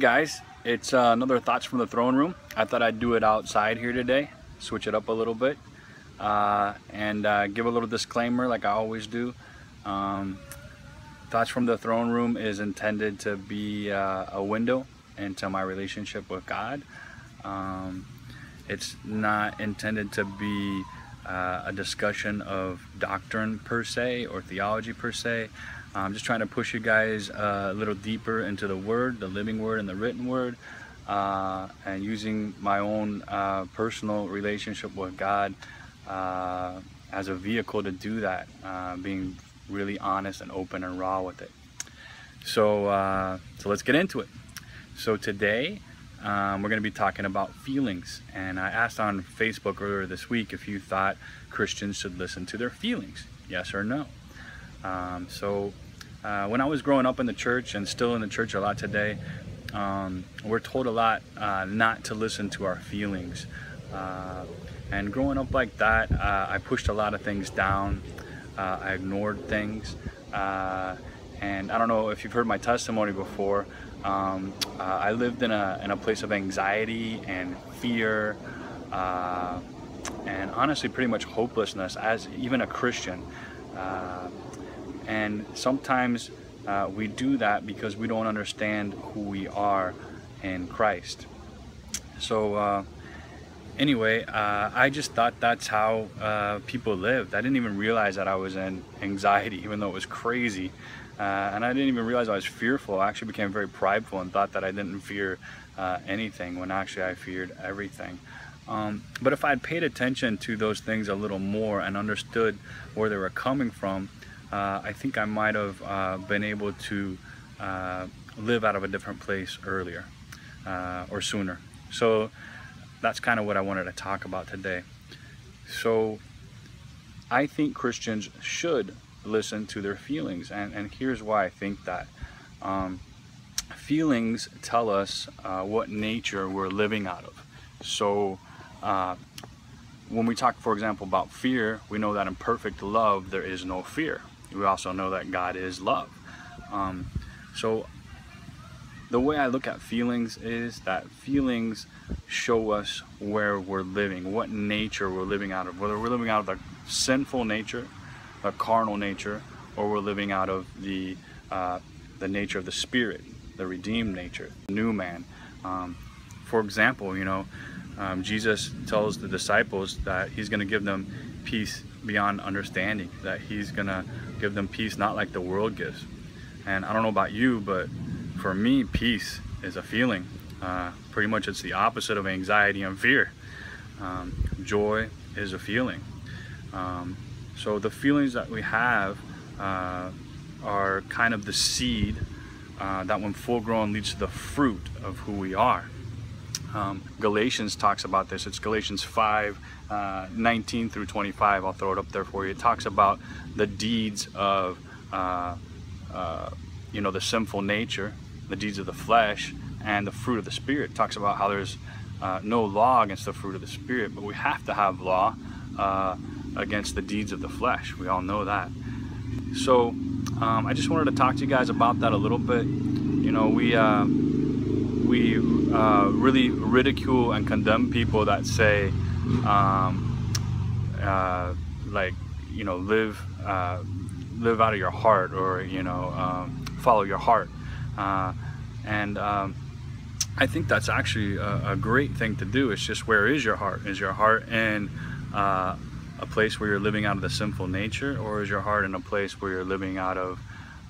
Guys, it's uh, another Thoughts from the Throne Room. I thought I'd do it outside here today, switch it up a little bit, uh, and uh, give a little disclaimer like I always do. Um, Thoughts from the Throne Room is intended to be uh, a window into my relationship with God. Um, it's not intended to be uh, a discussion of doctrine per se or theology per se. I'm just trying to push you guys uh, a little deeper into the Word, the living Word, and the written Word, uh, and using my own uh, personal relationship with God uh, as a vehicle to do that, uh, being really honest and open and raw with it. So, so let's get into it. So today, um, we're going to be talking about feelings. And I asked on Facebook earlier this week if you thought Christians should listen to their feelings, yes or no. Um, so uh, when I was growing up in the church and still in the church a lot today, um, we're told a lot uh, not to listen to our feelings. Uh, and growing up like that, uh, I pushed a lot of things down. Uh, I ignored things. Uh, and I don't know if you've heard my testimony before. Um, I lived in a, in a place of anxiety and fear and honestly pretty much hopelessness as even a Christian. Uh, and sometimes uh, we do that because we don't understand who we are in Christ. So, uh, anyway, uh, I just thought that's how uh, people lived. I didn't even realize that I was in anxiety, even though it was crazy. Uh, and I didn't even realize I was fearful. I actually became very prideful and thought that I didn't fear uh, anything when actually I feared everything. Um, but if I had paid attention to those things a little more and understood where they were coming from, uh, I think I might have uh, been able to uh, live out of a different place earlier uh, or sooner. So that's kind of what I wanted to talk about today. So I think Christians should listen to their feelings, and, and here's why I think that. Um, feelings tell us uh, what nature we're living out of. So uh, when we talk, for example, about fear, we know that in perfect love there is no fear we also know that God is love. Um, so the way I look at feelings is that feelings show us where we're living, what nature we're living out of, whether we're living out of the sinful nature, the carnal nature, or we're living out of the uh, the nature of the spirit, the redeemed nature, new man. Um, for example, you know, um, Jesus tells the disciples that he's going to give them peace beyond understanding, that he's going to give them peace not like the world gives. And I don't know about you, but for me, peace is a feeling. Uh, pretty much it's the opposite of anxiety and fear. Um, joy is a feeling. Um, so the feelings that we have uh, are kind of the seed uh, that when full grown leads to the fruit of who we are. Um, Galatians talks about this. It's Galatians 5, uh, 19 through 25. I'll throw it up there for you. It talks about the deeds of, uh, uh, you know, the sinful nature, the deeds of the flesh, and the fruit of the Spirit. It talks about how there's uh, no law against the fruit of the Spirit, but we have to have law uh, against the deeds of the flesh. We all know that. So um, I just wanted to talk to you guys about that a little bit. You know, we uh, we uh, really ridicule and condemn people that say, um, uh, like, you know, live uh, live out of your heart or you know, um, follow your heart, uh, and um, I think that's actually a, a, great thing to do. It's just where is your heart? Is your heart in uh, a place where you're living out of the sinful nature, or is your heart in a place where you're living out of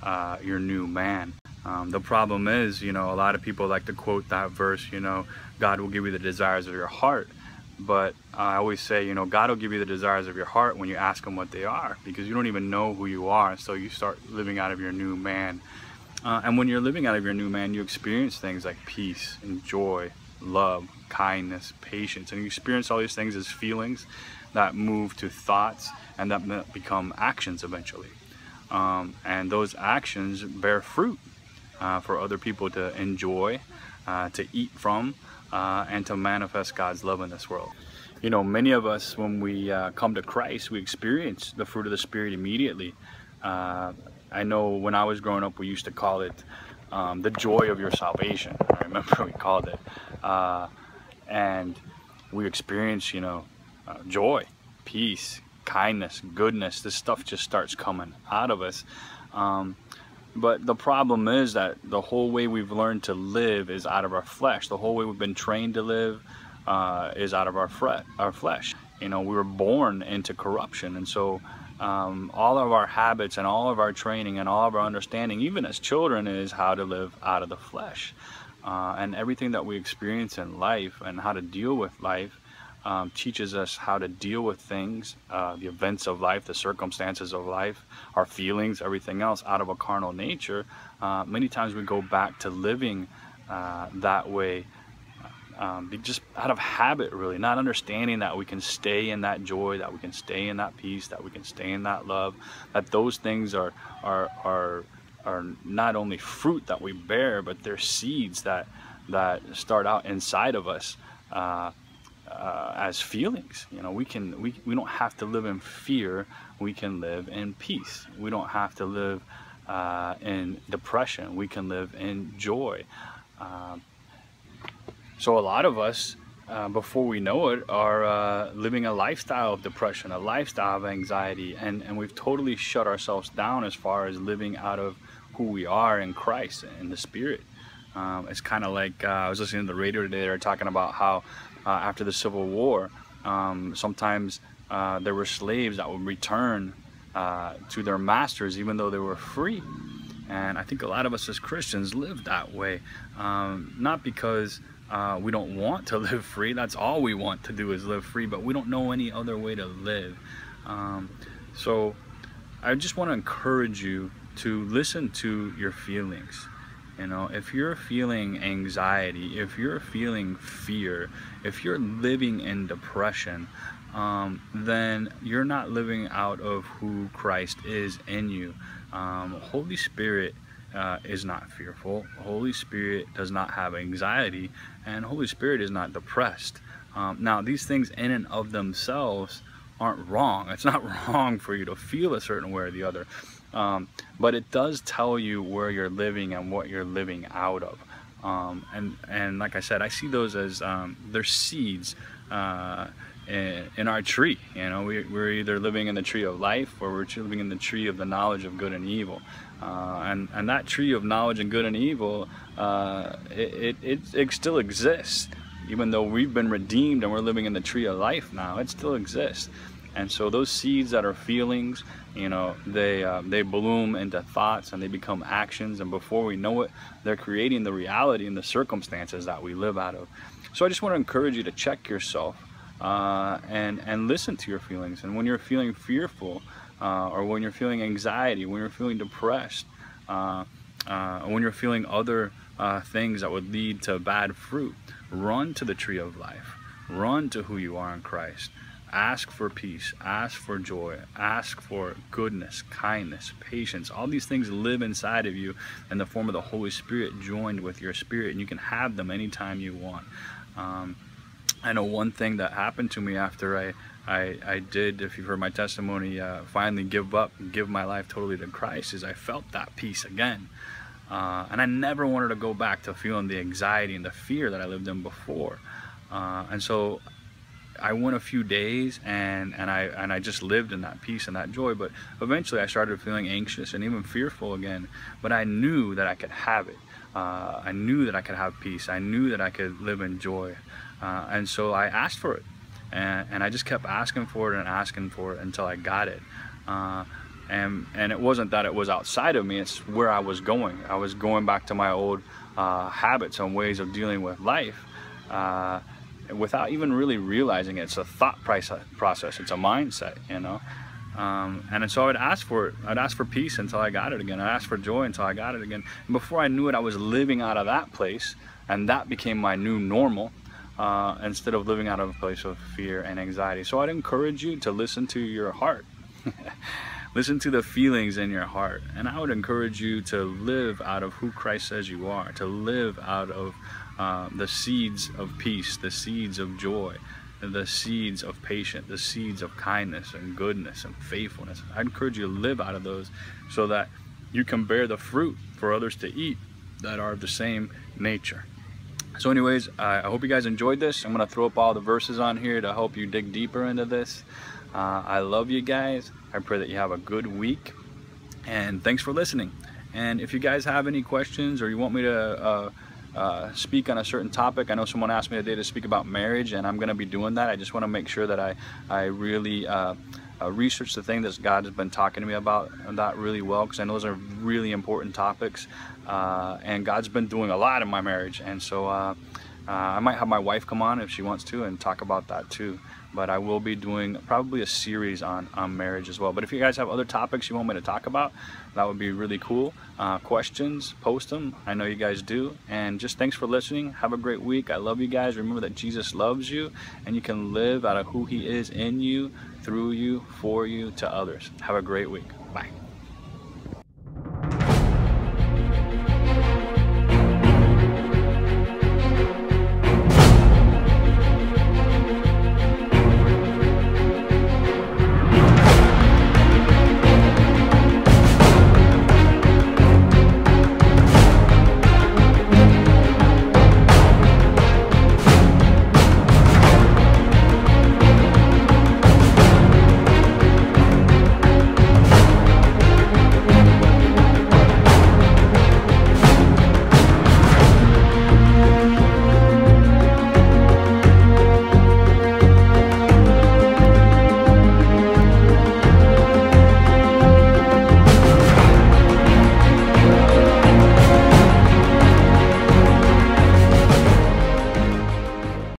uh, your new man? Um, the problem is, you know, a lot of people like to quote that verse, you know, God will give you the desires of your heart. But I always say, you know, God will give you the desires of your heart when you ask Him what they are, because you don't even know who you are. So you start living out of your new man. Uh, and when you're living out of your new man, you experience things like peace and joy, love, kindness, patience. And you experience all these things as feelings that move to thoughts and that become actions eventually. Um, and those actions bear fruit uh, for other people to enjoy, uh, to eat from, uh, and to manifest God's love in this world. You know, many of us, when we uh, come to Christ, we experience the fruit of the Spirit immediately. Uh, I know when I was growing up, we used to call it um, the joy of your salvation. I remember we called it, uh, and we experience, you know, uh, joy, peace, kindness, goodness. This stuff just starts coming out of us. Um, but the problem is that the whole way we've learned to live is out of our flesh. The whole way we've been trained to live uh, is out of our, fre- our flesh. You know, we were born into corruption. And so um, all of our habits and all of our training and all of our understanding, even as children, is how to live out of the flesh. Uh, and everything that we experience in life and how to deal with life um, teaches us how to deal with things, uh, the events of life, the circumstances of life, our feelings, everything else out of a carnal nature. Uh, many times we go back to living uh, that way um, just out of habit really not understanding that we can stay in that joy that we can stay in that peace that we can stay in that love that those things are are are are not only fruit that we bear but they're seeds that that start out inside of us uh, uh, as feelings. You know, we can we, we don't have to live in fear. We can live in peace. We don't have to live uh, in depression. We can live in joy. Um, so a lot of us, uh, before we know it, are uh, living a lifestyle of depression, a lifestyle of anxiety, and and we've totally shut ourselves down as far as living out of who we are in Christ in the Spirit. Um, it's kind of like uh, I was listening to the radio today. They were talking about how uh, after the Civil War, um, sometimes uh, there were slaves that would return uh, to their masters even though they were free. And I think a lot of us as Christians live that way, um, not because uh, we don't want to live free. That's all we want to do is live free, but we don't know any other way to live. Um, so I just want to encourage you to listen to your feelings. You know, if you're feeling anxiety, if you're feeling fear, if you're living in depression, um, then you're not living out of who Christ is in you. Um, Holy Spirit uh, is not fearful. Holy Spirit does not have anxiety, and Holy Spirit is not depressed. Um, now, these things in and of themselves aren't wrong. It's not wrong for you to feel a certain way or the other. Um, but it does tell you where you're living and what you're living out of. Um, and and like I said, I see those as um, they're seeds uh, in, our tree. You know, we, are either living in the tree of life or we're living in the tree of the knowledge of good and evil. Uh, and and that tree of knowledge and good and evil, uh, it, it, it still exists. Even though we've been redeemed and we're living in the tree of life now, it still exists. And so those seeds that are feelings, you know, they uh, they bloom into thoughts and they become actions. And before we know it, they're creating the reality and the circumstances that we live out of. So I just want to encourage you to check yourself uh, and and listen to your feelings. And when you're feeling fearful, uh, or when you're feeling anxiety, when you're feeling depressed, uh, uh, when you're feeling other uh, things that would lead to bad fruit, run to the tree of life. Run to who you are in Christ. Ask for peace, ask for joy, ask for goodness, kindness, patience. All these things live inside of you in the form of the Holy Spirit joined with your spirit, and you can have them anytime you want. Um, I know one thing that happened to me after I, I, I did, if you've heard my testimony, uh, finally give up and give my life totally to Christ, is I felt that peace again. Uh, and I never wanted to go back to feeling the anxiety and the fear that I lived in before. Uh, and so I went a few days and and I and I just lived in that peace and that joy. But eventually, I started feeling anxious and even fearful again. But I knew that I could have it. Uh, I knew that I could have peace. I knew that I could live in joy. Uh, and so I asked for it, and, and I just kept asking for it and asking for it until I got it. Uh, and and it wasn't that it was outside of me; it's where I was going. I was going back to my old uh, habits and ways of dealing with life uh, without even really realizing it. It's a thought process. It's a mindset, you know. Um, and so I'd ask for it. I'd ask for peace until I got it again. I'd ask for joy until I got it again. And before I knew it, I was living out of that place, and that became my new normal. Uh, instead of living out of a place of fear and anxiety. So I'd encourage you to listen to your heart. listen to the feelings in your heart. And I would encourage you to live out of who Christ says you are, to live out of uh, the seeds of peace, the seeds of joy, the seeds of patience, the seeds of kindness and goodness and faithfulness. I encourage you to live out of those so that you can bear the fruit for others to eat that are of the same nature. So anyways, I hope you guys enjoyed this. I'm going to throw up all the verses on here to help you dig deeper into this. Uh, I love you guys. I pray that you have a good week. And thanks for listening. And if you guys have any questions or you want me to uh, uh, speak on a certain topic, I know someone asked me today to speak about marriage, and I'm going to be doing that. I just want to make sure that I, I really uh, uh, research the thing that God has been talking to me about that really well because I know those are really important topics. Uh, and God's been doing a lot in my marriage. And so uh, uh, I might have my wife come on if she wants to and talk about that too but I will be doing probably a series on, on marriage as well. But if you guys have other topics you want me to talk about, that would be really cool. Uh, questions, post them. I know you guys do. And just thanks for listening. Have a great week. I love you guys. Remember that Jesus loves you and you can live out of who he is in you, through you, for you, to others. Have a great week. Bye.